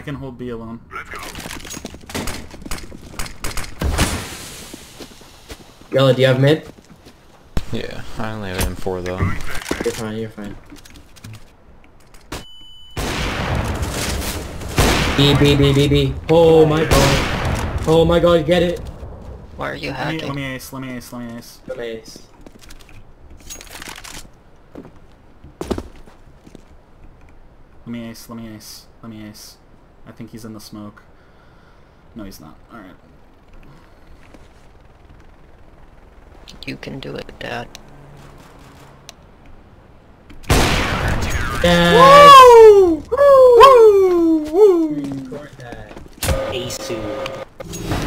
I can hold B alone. Yella, do you have mid? Yeah, I only have M4 though. You're fine, you're fine. B, B, B, B, B. Oh my god. Oh my god, get it. Why are you Let me, let hacking? me ace, let me ace, let me ace. Nice. Let me ace, let me ace, let me ace. I think he's in the smoke. No, he's not. Alright. You can do it, Dad. Yes! Woo! Woo! Ace two.